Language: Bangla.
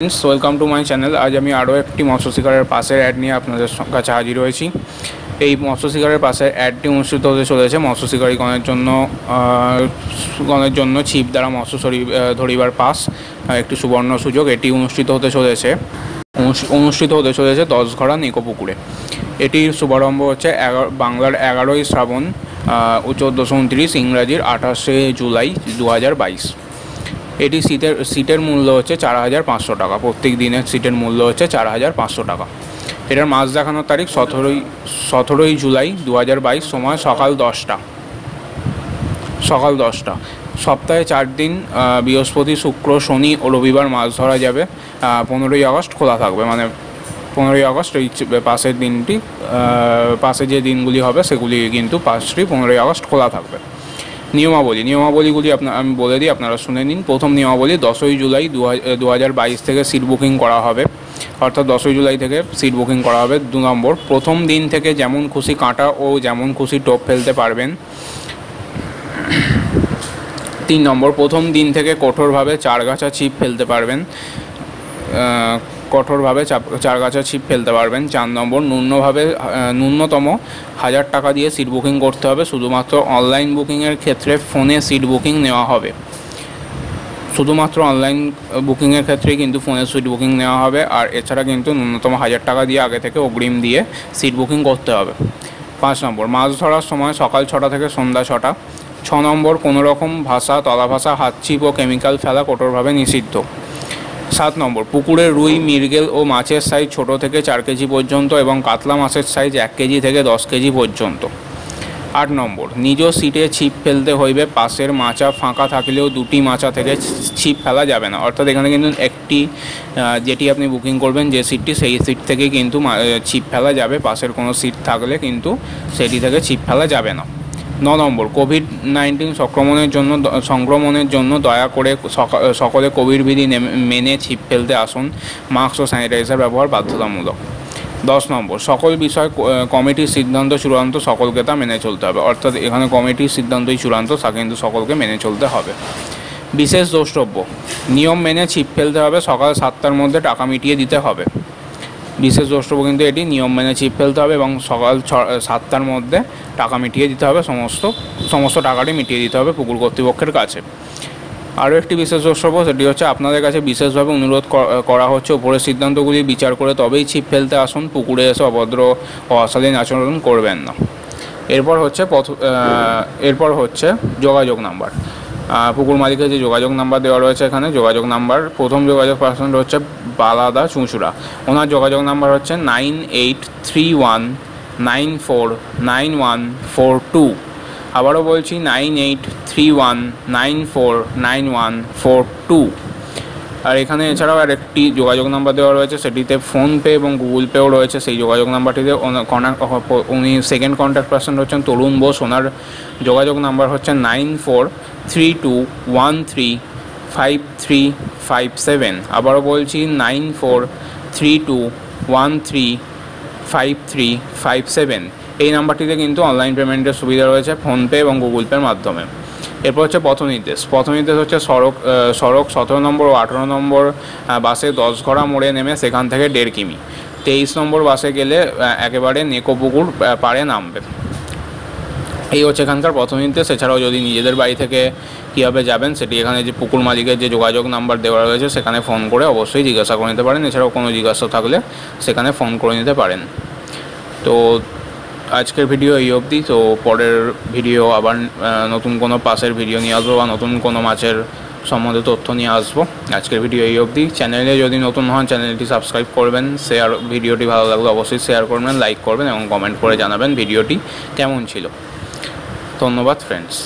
Friends welcome to my channel আজ আমি আরও একটি মৎস্য শিকারের পাশের অ্যাড নিয়ে আপনাদের কাছে হাজির হয়েছি। এই মৎস্য শিকারের পাশের অ্যাডটি অনুষ্ঠিত হতে চলেছে মৎস্য শিকারীগণের জন্য গণের জন্য ছিপ দ্বারা মৎস্য ধরিবার পাস একটি সুবর্ণ সুযোগ। এটি অনুষ্ঠিত হতে চলেছে অনুষ- অনুষ্ঠিত হতে চলেছে দশঘরা নিকো পুকুরে এটির শুভারম্ভ হচ্ছে এগারো, বাংলার এগারোই শ্রাবণ চোদ্দোশো উনত্রিশ ইংরাজির আঠাশে জুলাই দু হাজার বাইশ। এটি সিটের সিটের মূল্য হচ্ছে চার হাজার পাঁচশো টাকা। প্রত্যেক দিনের সিটের মূল্য হচ্ছে চার হাজার পাঁচশো টাকা। এটার মাছ দেখানোর তারিখ সতেরোই সতেরোই জুলাই দু হাজার বাইশ সময় সকাল দশটা। সকাল দশটা। সপ্তাহে চার দিন বৃহস্পতি, শুক্র, শনি ও রবিবার মাছ ধরা যাবে। পনেরোই আগস্ট খোলা থাকবে। মানে পনেরোই আগস্ট এই পাশের দিনটি পাশে যে দিনগুলি হবে সেগুলি কিন্তু পাঁচটি পনেরোই আগস্ট খোলা থাকবে। নিয়মাবলী, নিয়মাবলীগুলি আপনার আমি বলে দিই, আপনারা শুনে নিন। প্রথম নিয়মাবলী, দশই জুলাই দু হাজার বাইশ থেকে সিট বুকিং করা হবে। অর্থাৎ দশই জুলাই থেকে সিট বুকিং করা হবে দু নম্বর। প্রথম দিন থেকে যেমন খুশি কাঁটা ও যেমন খুশি টোপ ফেলতে পারবেন। তিন নম্বর, প্রথম দিন থেকে কঠোরভাবে চারগাছা ছিপ ফেলতে পারবেন। কঠোরভাবে চারগাছা ছিপ ফেলতে পারবেন। চার নম্বর, ন্যূনভাবে ন্যূনতম হাজার টাকা দিয়ে সিট বুকিং করতে হবে। শুধুমাত্র অনলাইন বুকিংয়ের ক্ষেত্রে ফোনে সিট বুকিং নেওয়া হবে। শুধুমাত্র অনলাইন বুকিংয়ের ক্ষেত্রেই কিন্তু ফোনে সিট বুকিং নেওয়া হবে। আর এছাড়া কিন্তু ন্যূনতম হাজার টাকা দিয়ে আগে থেকে অগ্রিম দিয়ে সিট বুকিং করতে হবে। পাঁচ নম্বর, মাছ ধরার সময় সকাল ছটা থেকে সন্ধ্যা ছটা। ছ নম্বর কোনো রকম ভাষা তলা ভাষা হাতছিপ ও কেমিক্যাল ফেলা কঠোরভাবে নিষিদ্ধ। সাত নম্বর। পুকুরে রুই, মৃগেল ও মাছের সাইজ ছোট থেকে চার কেজি পর্যন্ত এবং কাতলা মাছের সাইজ এক কেজি থেকে দশ কেজি পর্যন্ত। আট নম্বর, নিজ সিটে ছিপ ফেলতে হইবে। পাশের মাচা ফাঁকা থাকলেও দুটি মাচা থেকে ছিপ ফেলা যাবে না। অর্থাৎ এখানে কিন্তু একটি যেটি আপনি বুকিং করবেন যে সিটটি, সেই সিট থেকে কিন্তু ছিপ ফেলা যাবে। পাশের কোনো সিট থাকলে কিন্তু সেটি থেকে ছিপ ফেলা যাবে না। ন নম্বর কোভিড নাইন্টিন সংক্রমণের জন্য সংক্রমণের জন্য দয়া করে সকলে কোভিড বিধি মেনে ছিপ ফেলতে আসুন। মাস্ক ও স্যানিটাইজার ব্যবহার বাধ্যতামূলক। দশ নম্বর, সকল বিষয় কমিটির সিদ্ধান্ত, চূড়ান্ত সকলকে তা মেনে চলতে হবে। অর্থাৎ এখানে কমিটির সিদ্ধান্তই চূড়ান্ত, তা কিন্তু সকলকে মেনে চলতে হবে। বিশেষ দ্রষ্টব্য, নিয়ম মেনে ছিপ ফেলতে হবে, সকাল সাতটার মধ্যে টাকা মিটিয়ে দিতে হবে। বিশেষ দ্রষ্টব্য কিন্তু এটি নিয়ম মেনে ছিপ ফেলতে হবে এবং সকাল ছ সাতটার মধ্যে টাকা মিটিয়ে দিতে হবে, সমস্ত সমস্ত টাকাটি মিটিয়ে দিতে হবে পুকুর কর্তৃপক্ষের কাছে। আরও একটি বিশেষ দ্রষ্টব্য সেটি হচ্ছে আপনাদের কাছে বিশেষভাবে অনুরোধ করা হচ্ছে উপরের সিদ্ধান্তগুলি বিচার করে তবেই ছিপ ফেলতে আসুন, পুকুরে এসে অভদ্র অশালীন আচরণ করবেন না। এরপর হচ্ছে পথ এরপর হচ্ছে যোগাযোগ নাম্বার। পুকুর মালিকের যে যোগাযোগ নাম্বার দেওয়া রয়েছে এখানে, যোগাযোগ নাম্বার, প্রথম যোগাযোগ পার্সন হচ্ছে বালাদা চুঁচুড়া। ওনার যোগাযোগ নাম্বার হচ্ছে nine eight three one nine four nine one four two. আবারও বলছি, nine eight three one nine four nine one four two. আর এখানে এছাড়াও আর একটি যোগাযোগ নাম্বার দেওয়া রয়েছে, সেটিতে ফোনপে এবং গুগল পেও রয়েছে। সেই যোগাযোগ নাম্বারটিতে উনি সেকেন্ড কন্ট্যাক্ট পার্সন হচ্ছেন তরুণ বোস। ওনার যোগাযোগ নাম্বার হচ্ছে nine four three two one three five three five seven. আবারও বলছি, nine four three two one three five three five seven. এই নাম্বারটিতে কিন্তু অনলাইন পেমেন্টের সুবিধা রয়েছে ফোনপে এবং গুগল পের মাধ্যমে। এরপর হচ্ছে পথ নির্দেশ পথ নির্দেশ হচ্ছে সড়ক সড়ক সতেরো নম্বর ও আঠেরো নম্বর বাসে দশ ঘোড়া মোড়ে নেমে সেখান থেকে দেড় কিমি। তেইশ নম্বর বাসে গেলে একেবারে নেকো পুকুর পাড়ে নামবে। এই হচ্ছে এখানকার পথ নির্দেশ এছাড়াও যদি নিজেদের বাড়ি থেকে কীভাবে যাবেন, সেটি এখানে যে পুকুর মালিকের যে যোগাযোগ নাম্বার দেওয়া রয়েছে, সেখানে ফোন করে অবশ্যই জিজ্ঞাসা করে নিতে পারেন। এছাড়াও কোনো জিজ্ঞাসা থাকলে সেখানে ফোন করে নিতে পারেন। তো আজকের ভিডিও এই অবধি। তো পরের ভিডিও আবার নতুন কোনো পাশের ভিডিও নিয়ে আসব বা নতুন কোনো মাছের সম্বন্ধে তথ্য নিয়ে আসব। আজকের ভিডিও এই অবধি। চ্যানেলে যদি নতুন হন চ্যানেলটি সাবস্ক্রাইব করবেন শেয়ার ভিডিওটি ভালো লাগলে অবশ্যই শেয়ার করবেন লাইক করবেন এবং কমেন্ট করে জানাবেন ভিডিওটি কেমন ছিল। ধন্যবাদ ফ্রেন্ডস